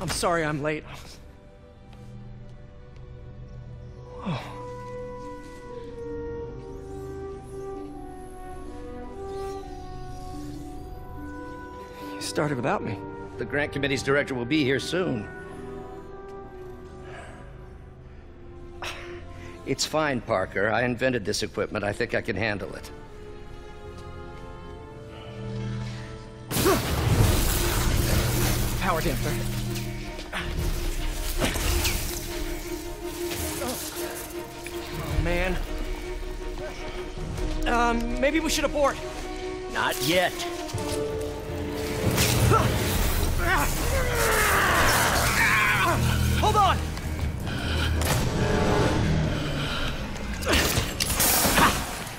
I'm sorry I'm late. You started without me. The grant committee's director will be here soon. It's fine, Parker. I invented this equipment. I think I can handle it. Power damper. Oh, man. Um, maybe we should abort. Not yet. Hold on!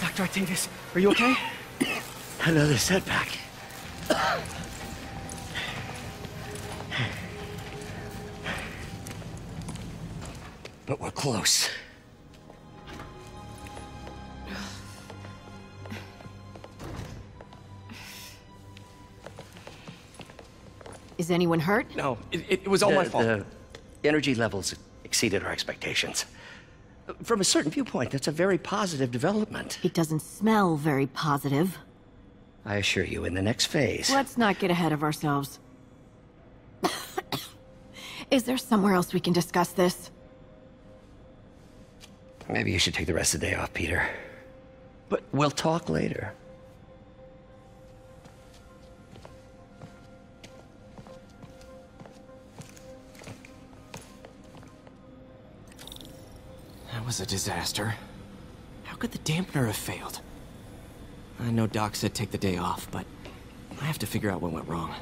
Dr. Octavius, are you okay? Another setback. Close. Is anyone hurt? No, it, it was all the, my fault. The energy levels exceeded our expectations. From a certain viewpoint, that's a very positive development. It doesn't smell very positive. I assure you, in the next phase. Let's not get ahead of ourselves. Is there somewhere else we can discuss this? Maybe you should take the rest of the day off, Peter. But- we'll talk later. That was a disaster. How could the dampener have failed? I know Doc said take the day off, but I have to figure out what went wrong.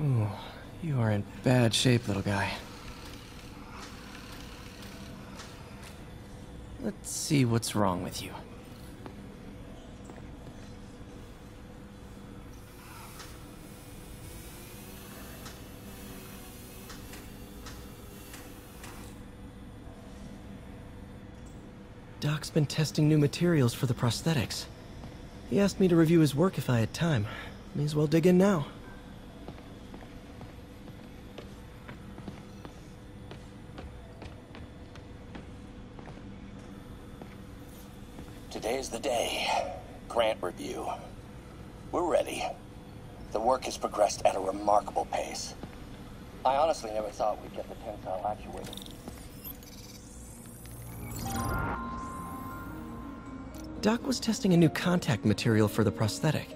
Ooh, you are in bad shape, little guy. Let's see what's wrong with you. Doc's been testing new materials for the prosthetics. He asked me to review his work if I had time. May as well dig in now. Today's the day. Grant review. We're ready. The work has progressed at a remarkable pace. I honestly never thought we'd get the tensile actuator. Doc was testing a new contact material for the prosthetic.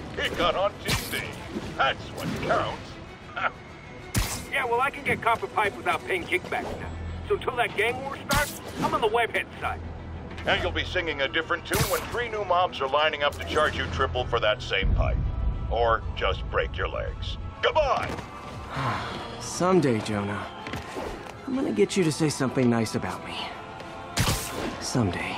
He got on TV. That's what counts. Yeah, well, I can get copper pipe without paying kickbacks now. So until that gang war starts, I'm on the webhead side. And you'll be singing a different tune when three new mobs are lining up to charge you triple for that same pipe. Or just break your legs. Goodbye! Someday, Jonah, I'm gonna get you to say something nice about me. Someday.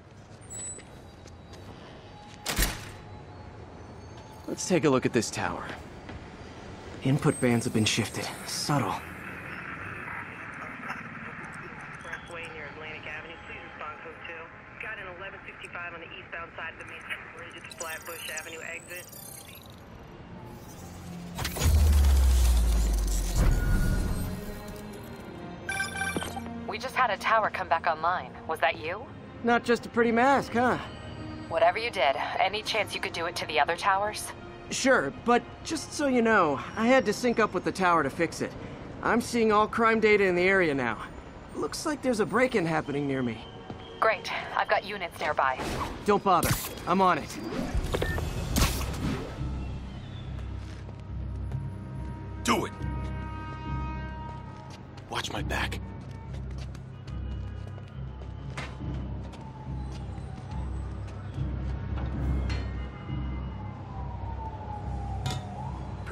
Let's take a look at this tower. Input bands have been shifted. Subtle. Expressway near Atlantic Avenue. Please respond code 2. Got an 1165 on the eastbound side of the main bridge Flatbush Avenue exit. We just had a tower come back online. Was that you? Not just a pretty mask, huh? Whatever you did, any chance you could do it to the other towers? Sure, but just so you know, I had to sync up with the tower to fix it. I'm seeing all crime data in the area now. Looks like there's a break-in happening near me. Great. I've got units nearby. Don't bother. I'm on it. Do it! Watch my back.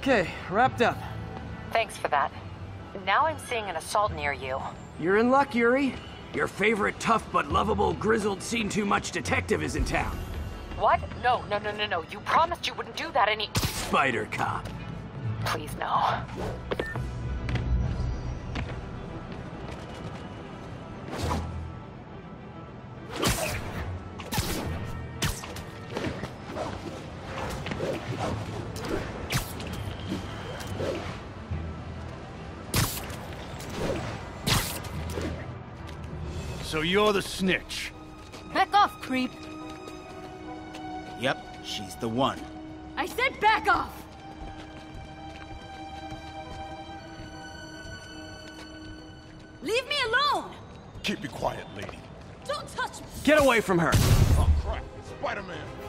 Okay, wrapped up. Thanks for that. Now I'm seeing an assault near you. You're in luck, Yuri. Your favorite tough but lovable, grizzled, seen too much detective is in town. What? No, no, no, no, no. You promised you wouldn't do that any. Spider Cop. Please, no. So you're the snitch. Back off, creep. Yep, she's the one. I said back off! Leave me alone! Keep it quiet, lady. Don't touch me! Get away from her! Oh, crap. Spider-Man.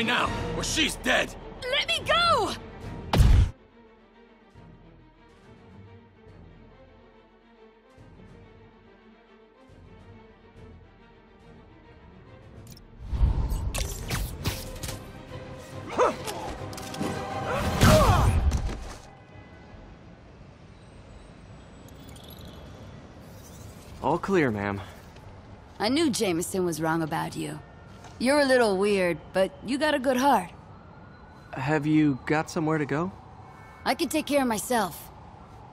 Away now, or she's dead! Let me go! All clear, ma'am. I knew Jameson was wrong about you. You're a little weird, but you got a good heart. Have you got somewhere to go? I can take care of myself.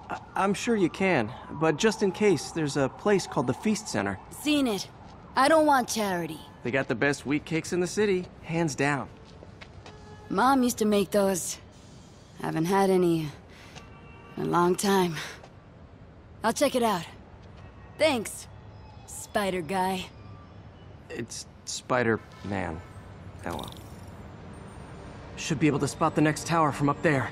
I I'm sure you can, but just in case, there's a place called the Feast Center. Seen it. I don't want charity. They got the best wheat cakes in the city, hands down. Mom used to make those. Haven't had any in a long time. I'll check it out. Thanks, Spider Guy. It's Spider-Man. Oh well. Should be able to spot the next tower from up there.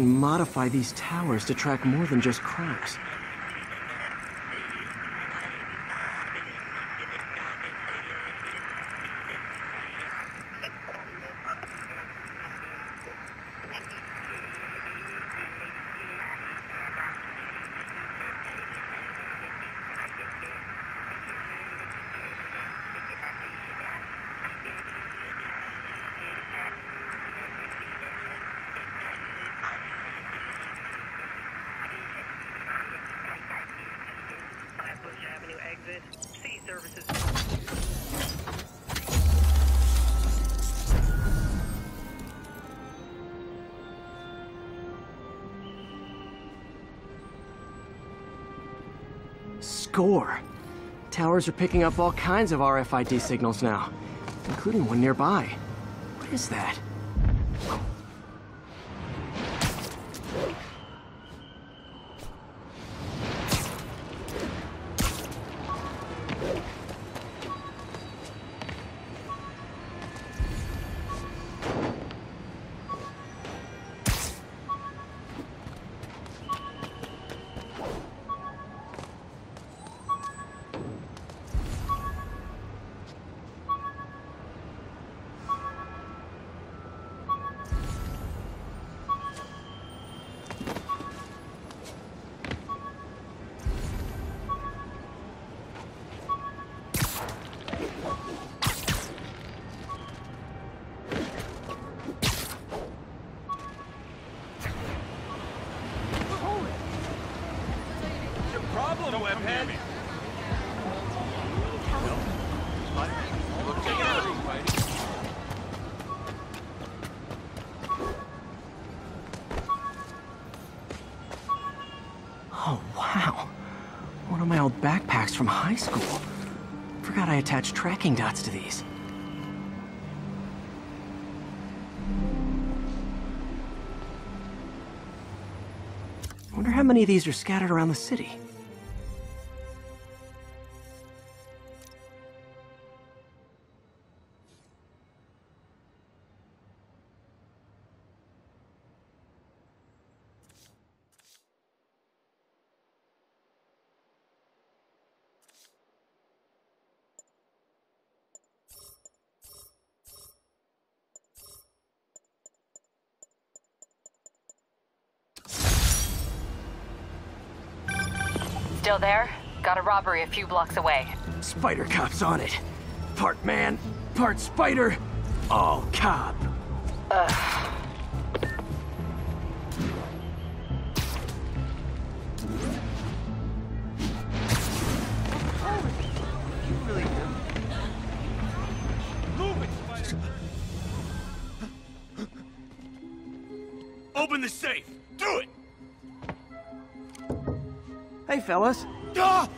Can modify these towers to track more than just crimes. Score! Towers are picking up all kinds of RFID signals now, including one nearby. What is that? Backpacks from high school. Forgot I attached tracking dots to these. Wonder how many of these are scattered around the city. Still there? Got a robbery a few blocks away. Spider Cop's on it. Part man, part spider, all cop. Move fellas. Ah!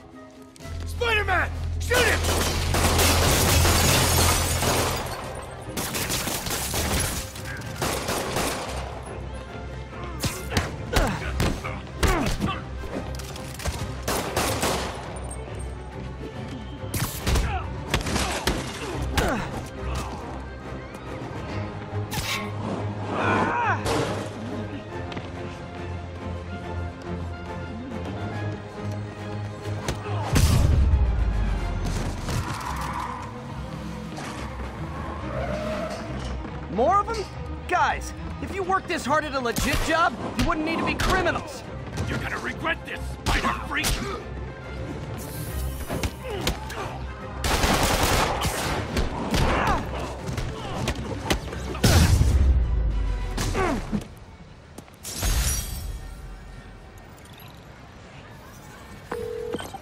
This hard at a legit job, you wouldn't need to be criminals. You're gonna regret this, spider freak!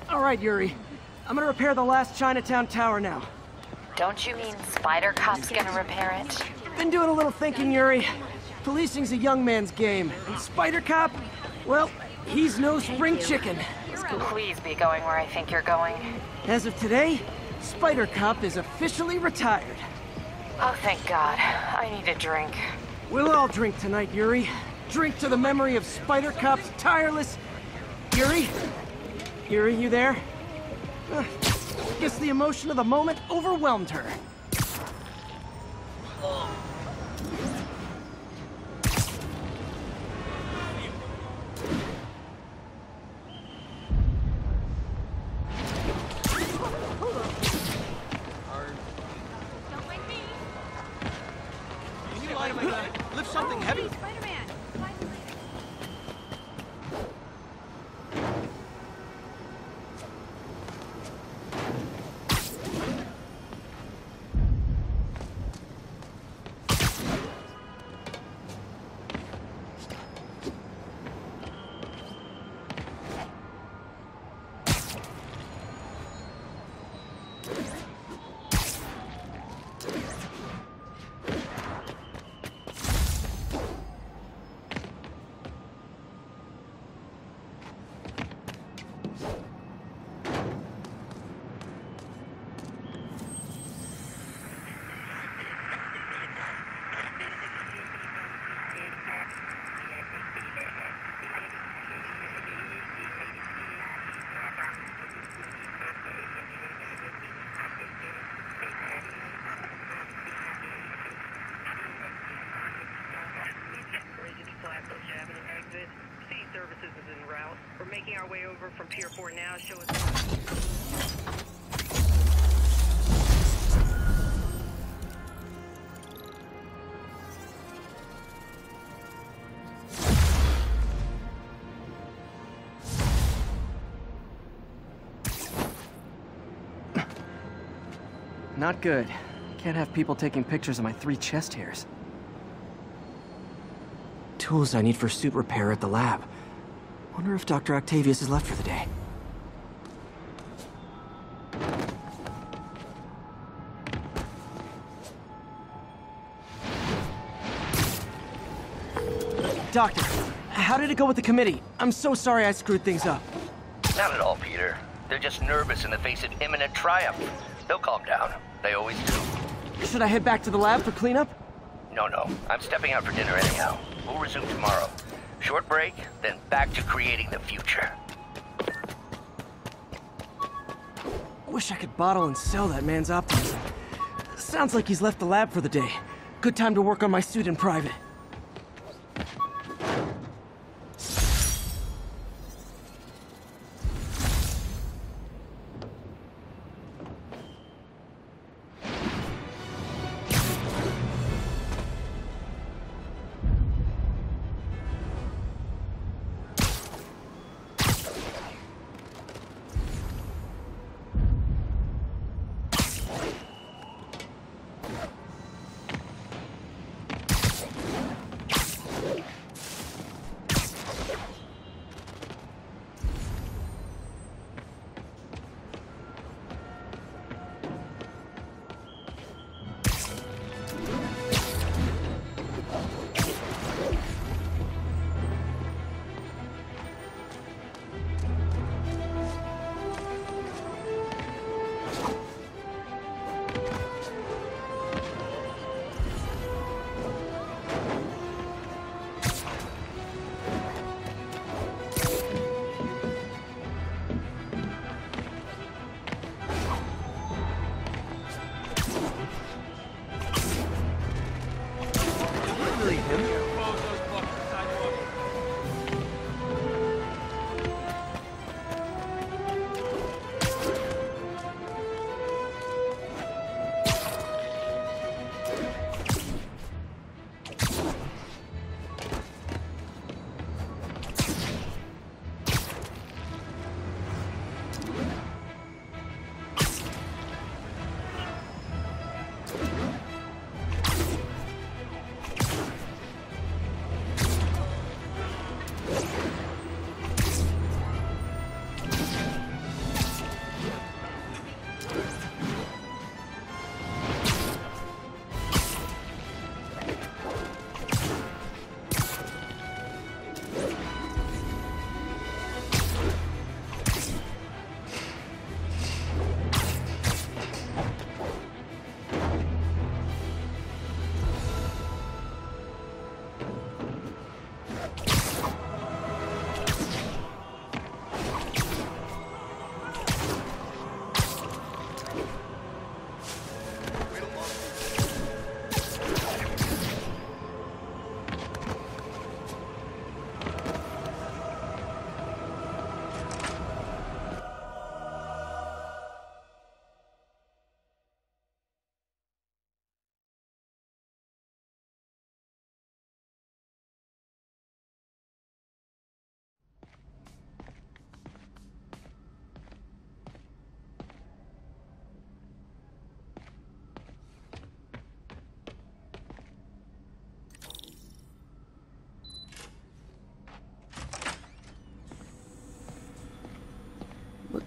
All right, Yuri. I'm gonna repair the last Chinatown tower now. Don't you mean Spider Cop's gonna repair it? Been doing a little thinking, Yuri. Policing's a young man's game, and Spider Cop, well, he's no spring chicken. Please be going where I think you're going. As of today, Spider Cop is officially retired. Oh, thank God. I need a drink. We'll all drink tonight, Yuri. Drink to the memory of Spider Cop's tireless. Yuri? Yuri, you there? Uh, guess the emotion of the moment overwhelmed her. Can services is en route. We're making our way over from Pier 4 now. Show us. Not good. Can't have people taking pictures of my three chest hairs. Tools I need for suit repair at the lab. Wonder if Dr. Octavius is left for the day. Doctor, how did it go with the committee? I'm so sorry I screwed things up. Not at all, Peter. They're just nervous in the face of imminent triumph. They'll calm down. They always do. Should I head back to the lab for cleanup? No, no. I'm stepping out for dinner anyhow. We'll resume tomorrow. Short break, then back to creating the future. Wish I could bottle and sell that man's optimism. Sounds like he's left the lab for the day. Good time to work on my suit in private.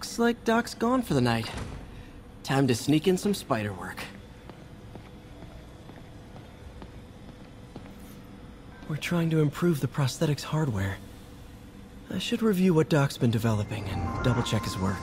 Looks like Doc's gone for the night. Time to sneak in some spider work. We're trying to improve the prosthetics hardware. I should review what Doc's been developing and double check his work.